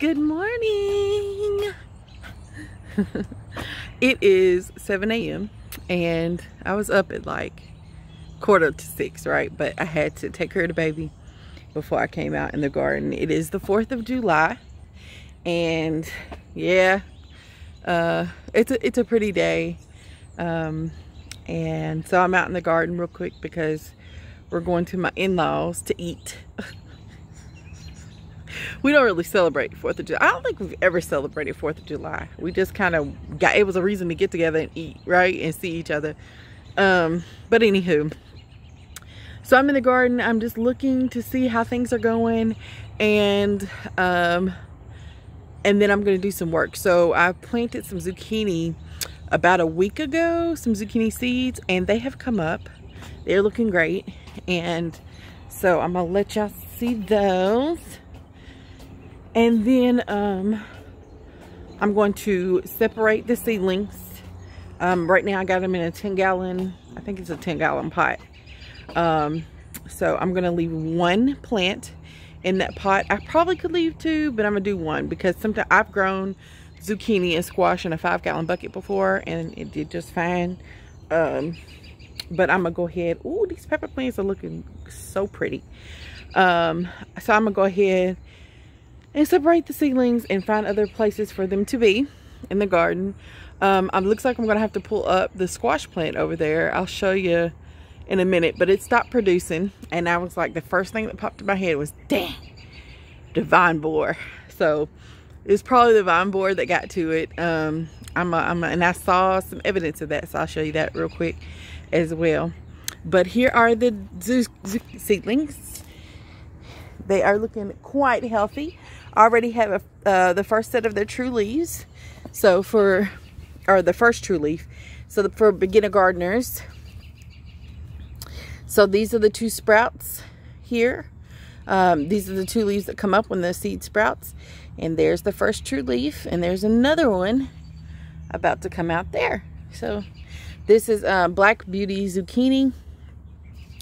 Good morning. it is 7 a.m. and I was up at like quarter to six, right? But I had to take care of the baby before I came out in the garden. It is the 4th of July and yeah, uh, it's a, it's a pretty day. Um, and so I'm out in the garden real quick because we're going to my in-laws to eat. we don't really celebrate 4th of July. I don't think we've ever celebrated 4th of July. We just kind of got, it was a reason to get together and eat, right? And see each other. Um, but anywho, so I'm in the garden. I'm just looking to see how things are going. And, um, and then I'm to do some work. So I planted some zucchini about a week ago, some zucchini seeds, and they have come up. They're looking great. And so I'm to let y'all see those. And then um, I'm going to separate the seedlings. Um, right now I got them in a 10 gallon, I think it's a 10 gallon pot. Um, so I'm going to leave one plant in that pot. I probably could leave two, but I'm to do one because sometimes I've grown zucchini and squash in a five gallon bucket before and it did just fine. Um, but I'm to go ahead. Ooh, these pepper plants are looking so pretty. Um, so I'm to go ahead and separate the seedlings and find other places for them to be in the garden. Um, it looks like I'm going to have to pull up the squash plant over there. I'll show you in a minute, but it stopped producing. And I was like, the first thing that popped in my head was, dang, the vine borer. So it's probably the vine borer that got to it. Um, I'm, a, I'm a, and I saw some evidence of that, so I'll show you that real quick as well. But here are the seedlings. They are looking quite healthy already have a, uh, the first set of their true leaves. So for, or the first true leaf. So the, for beginner gardeners. So these are the two sprouts here. Um, these are the two leaves that come up when the seed sprouts. And there's the first true leaf. And there's another one about to come out there. So this is uh, Black Beauty Zucchini.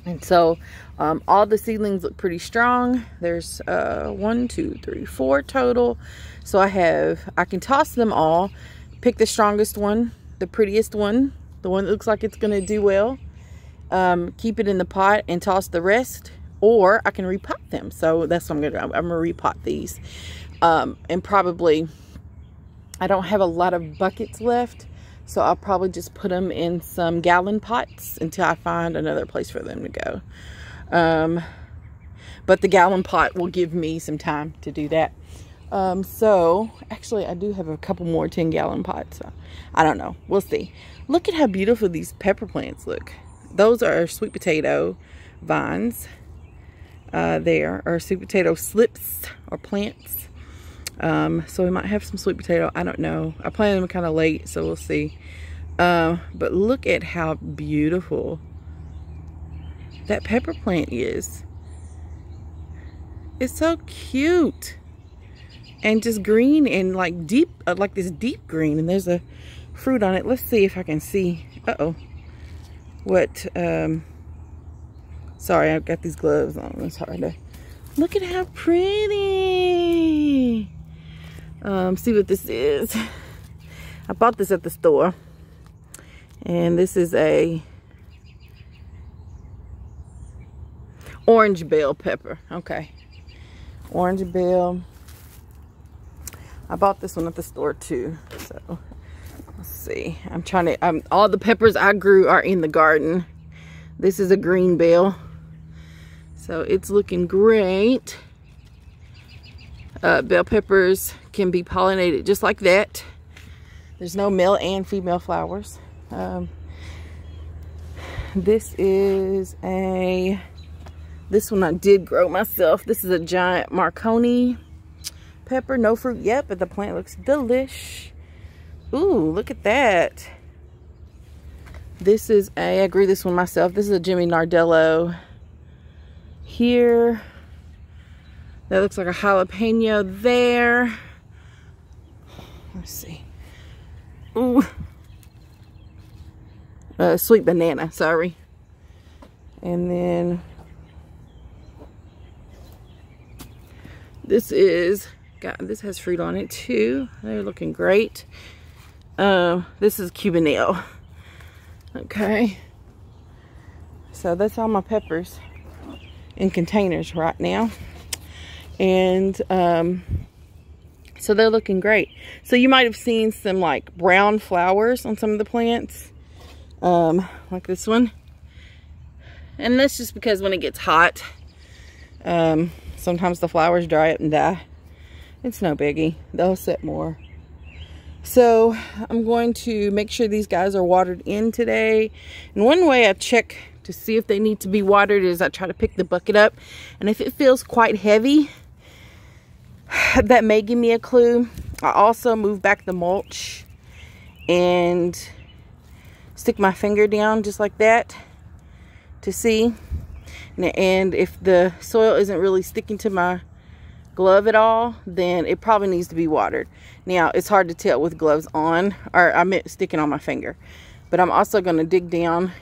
And so um, all the seedlings look pretty strong. There's uh, one, two, three, four total. So I have, I can toss them all, pick the strongest one, the prettiest one, the one that looks like it's going to do well. Um, keep it in the pot and toss the rest. Or I can repot them. So that's what I'm to do. I'm to repot these. Um, and probably, I don't have a lot of buckets left. So I'll probably just put them in some gallon pots until I find another place for them to go. Um, but the gallon pot will give me some time to do that. Um, so actually I do have a couple more 10 gallon pots. So I don't know. We'll see. Look at how beautiful these pepper plants look. Those are sweet potato vines. Uh, there are sweet potato slips or plants. Um, so we might have some sweet potato. I don't know. I planted them kind of late, so we'll see. Uh, but look at how beautiful that pepper plant is. It's so cute. And just green and like deep, uh, like this deep green. And there's a fruit on it. Let's see if I can see. Uh-oh. What, um, sorry, I've got these gloves on. It's hard to, look at how pretty um, see what this is. I bought this at the store. And this is a orange bell pepper. Okay. Orange bell. I bought this one at the store too. So let's see. I'm trying to, um, all the peppers I grew are in the garden. This is a green bell. So it's looking great. Uh, bell peppers can be pollinated just like that. There's no male and female flowers. Um, this is a, this one I did grow myself. This is a giant Marconi pepper. No fruit yet, but the plant looks delish. Ooh, look at that. This is a, I grew this one myself. This is a Jimmy Nardello here. That looks like a jalapeno there. Let's see. Ooh. Uh, sweet banana, sorry. And then this is got this has fruit on it too. They're looking great. Uh, this is Cubanelle. Okay. So that's all my peppers in containers right now. And um, so they're looking great. So you might have seen some like brown flowers on some of the plants. Um, like this one. And that's just because when it gets hot, um, sometimes the flowers dry up and die. It's no biggie. They'll set more. So I'm going to make sure these guys are watered in today. And one way I check to see if they need to be watered is I try to pick the bucket up. And if it feels quite heavy, that may give me a clue. I also move back the mulch and stick my finger down just like that to see. And if the soil isn't really sticking to my glove at all, then it probably needs to be watered. Now, it's hard to tell with gloves on, or I meant sticking on my finger. But I'm also going to dig down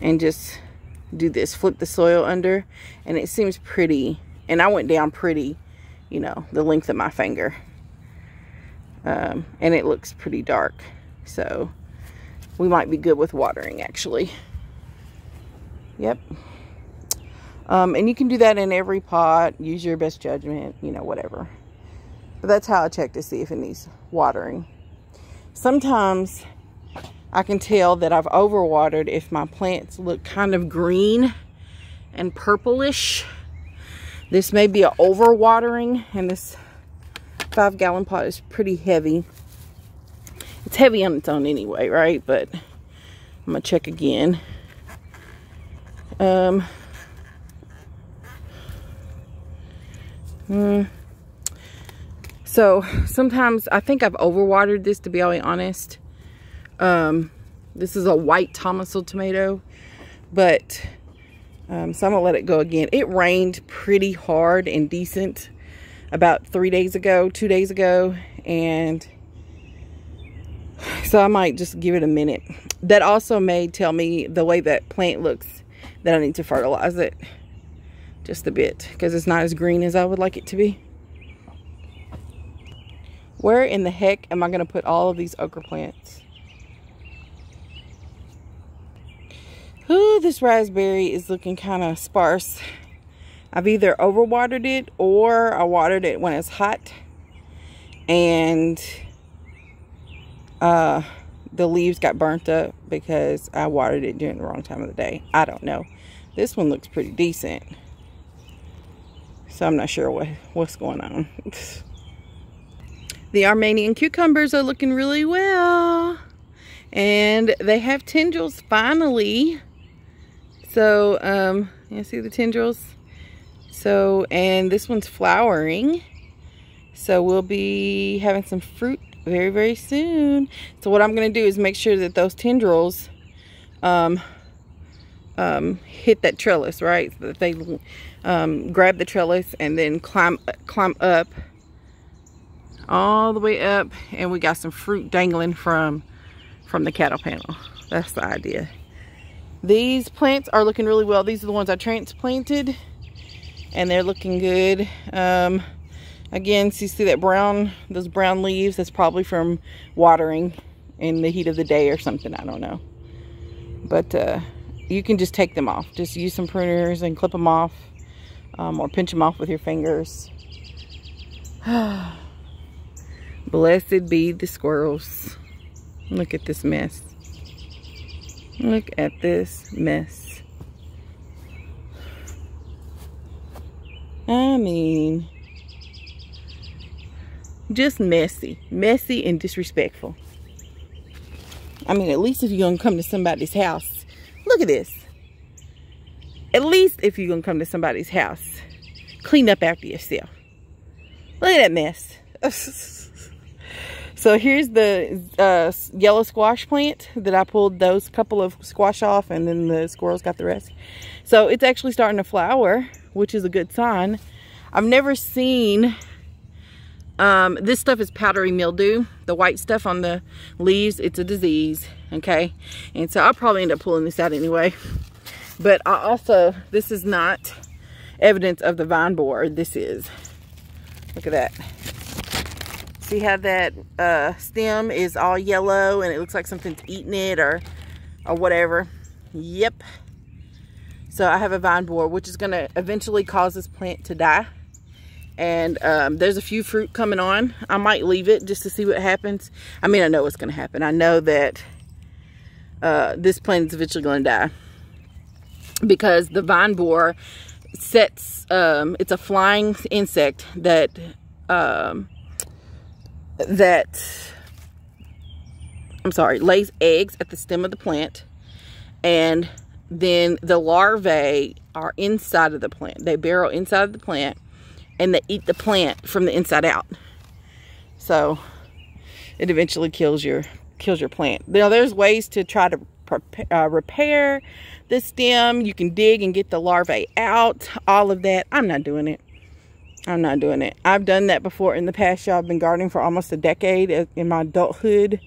and just do this, flip the soil under, and it seems pretty. And I went down pretty, you know, the length of my finger. Um, and it looks pretty dark. So, we might be good with watering, actually. Yep. Um, and you can do that in every pot. Use your best judgment, you know, whatever. But that's how I check to see if it needs watering. Sometimes I can tell that I've overwatered if my plants look kind of green and purplish. This may be an overwatering and this five gallon pot is pretty heavy. It's heavy on its own anyway, right? But I'm gonna check again. Um, Mm. So sometimes I think I've overwatered this to be all honest. Um, this is a white Tomesol tomato, but um, so I'm gonna let it go again. It rained pretty hard and decent about three days ago, two days ago, and so I might just give it a minute. That also may tell me the way that plant looks that I need to fertilize it just a bit because it's not as green as I would like it to be. Where in the heck am I going to put all of these okra plants? Ooh, this raspberry is looking kind of sparse. I've either overwatered it or I watered it when it's hot and uh, the leaves got burnt up because I watered it during the wrong time of the day. I don't know. This one looks pretty decent. So I'm not sure what, what's going on. the Armenian cucumbers are looking really well. And they have tendrils finally. So, um, you see the tendrils? So, and this one's flowering. So we'll be having some fruit very, very soon. So what I'm going to do is make sure that those tendrils um, um, hit that trellis, right? So that they um, grab the trellis and then climb climb up all the way up and we got some fruit dangling from from the cattle panel that's the idea these plants are looking really well these are the ones I transplanted and they're looking good um, again so you see that brown those brown leaves that's probably from watering in the heat of the day or something I don't know but uh, you can just take them off just use some pruners and clip them off um, or pinch them off with your fingers. Blessed be the squirrels. Look at this mess. Look at this mess. I mean, just messy. Messy and disrespectful. I mean, at least if you're going to come to somebody's house. Look at this at least if you're gonna come to somebody's house, clean up after yourself. Look at that mess. so here's the uh, yellow squash plant that I pulled those couple of squash off and then the squirrels got the rest. So it's actually starting to flower, which is a good sign. I've never seen, um, this stuff is powdery mildew. The white stuff on the leaves, it's a disease, okay? And so I'll probably end up pulling this out anyway. But I also, this is not evidence of the vine borer. This is. Look at that. See how that uh, stem is all yellow and it looks like something's eating it or, or whatever. Yep. So I have a vine borer, which is going to eventually cause this plant to die. And um, there's a few fruit coming on. I might leave it just to see what happens. I mean, I know what's going to happen. I know that uh, this plant is eventually going to die. Because the vine borer sets, um, it's a flying insect that, um, that, I'm sorry, lays eggs at the stem of the plant. And then the larvae are inside of the plant. They burrow inside of the plant and they eat the plant from the inside out. So it eventually kills your kills your plant. Now there's ways to try to uh, repair the stem. You can dig and get the larvae out. All of that. I'm not doing it. I'm not doing it. I've done that before in the past. Y'all, I've been gardening for almost a decade in my adulthood.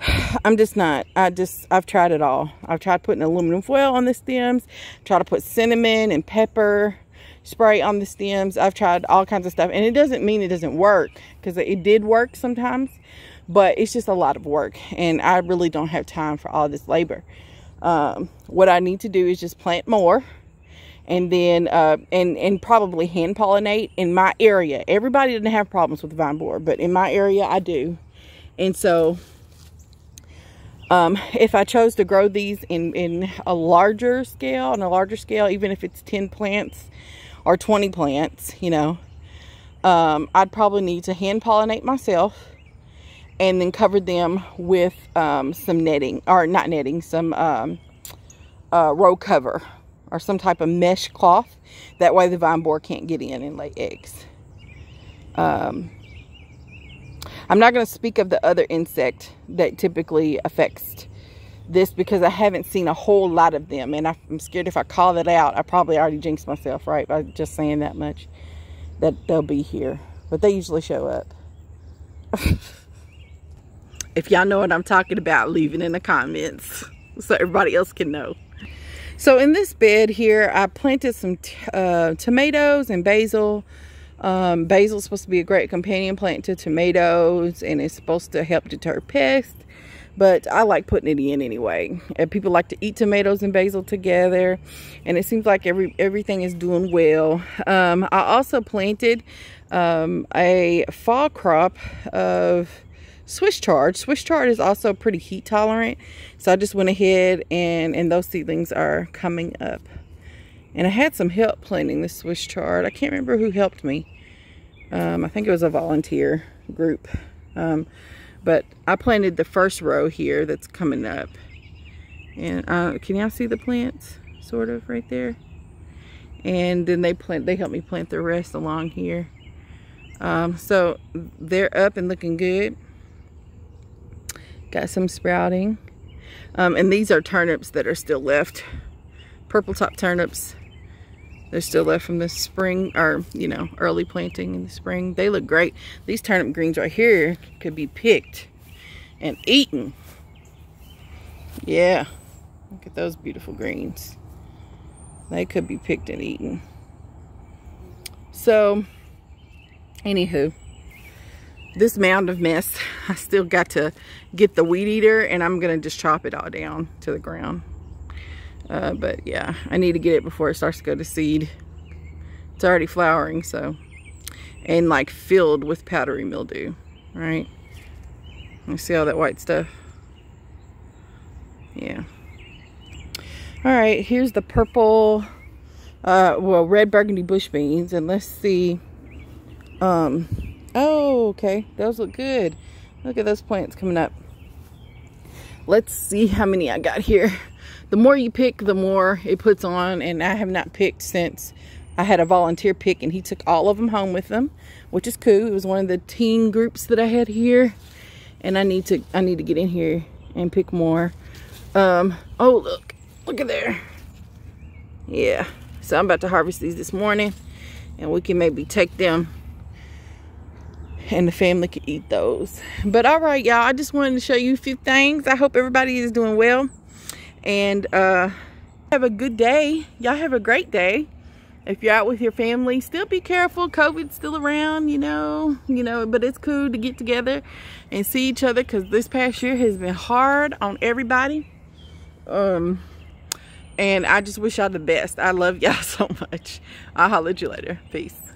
I'm just not. I just, I've tried it all. I've tried putting aluminum foil on the stems, try to put cinnamon and pepper spray on the stems. I've tried all kinds of stuff and it doesn't mean it doesn't work because it did work sometimes, but it's just a lot of work and I really don't have time for all this labor. Um, what I need to do is just plant more and then uh, and and probably hand pollinate in my area. Everybody didn't have problems with vine borer, but in my area I do. And so um, if I chose to grow these in, in a larger scale, on a larger scale, even if it's 10 plants or 20 plants, you know, um, I'd probably need to hand pollinate myself and then cover them with um, some netting, or not netting, some um, uh, row cover or some type of mesh cloth. That way the vine borer can't get in and lay eggs. Um, I'm not going to speak of the other insect that typically affects this because I haven't seen a whole lot of them. And I'm scared if I call it out, I probably already jinxed myself, right? By just saying that much, that they'll be here. But they usually show up. if y'all know what I'm talking about, leave it in the comments so everybody else can know. So in this bed here, I planted some uh, tomatoes and basil, um, basil is supposed to be a great companion plant to tomatoes and it's supposed to help deter pests. But I like putting it in anyway. And people like to eat tomatoes and basil together. And it seems like every everything is doing well. Um, I also planted um, a fall crop of Swiss chard. Swiss chard is also pretty heat tolerant. So I just went ahead and, and those seedlings are coming up. And I had some help planting the Swiss chard. I can't remember who helped me. Um, I think it was a volunteer group. Um, but I planted the first row here that's coming up. And uh, can y'all see the plants? Sort of right there. And then they plant. They helped me plant the rest along here. Um, so they're up and looking good. Got some sprouting. Um, and these are turnips that are still left. Purple top turnips. They're still left from the spring, or, you know, early planting in the spring. They look great. These turnip greens right here could be picked and eaten. Yeah. Look at those beautiful greens. They could be picked and eaten. So, anywho, this mound of mess, I still got to get the weed eater and I'm to just chop it all down to the ground. Uh, but yeah, I need to get it before it starts to go to seed. It's already flowering, so. And like filled with powdery mildew, right? You see all that white stuff? Yeah. All right, here's the purple, uh, well, red burgundy bush beans. And let's see. Um, oh, okay. Those look good. Look at those plants coming up. Let's see how many I got here the more you pick, the more it puts on. And I have not picked since I had a volunteer pick and he took all of them home with him, which is cool. It was one of the teen groups that I had here. And I need to, I need to get in here and pick more. Um, oh, look, look at there. Yeah. So I'm about to harvest these this morning and we can maybe take them and the family could eat those. But all right, y'all, I just wanted to show you a few things. I hope everybody is doing well and uh, have a good day. Y'all have a great day. if you're out with your family, still be careful. COVID's still around, you know, you know, but it's cool to get together and see each other because this past year has been hard on everybody. Um, and I just wish y'all the best. I love y'all so much. I'll holler at you later. Peace.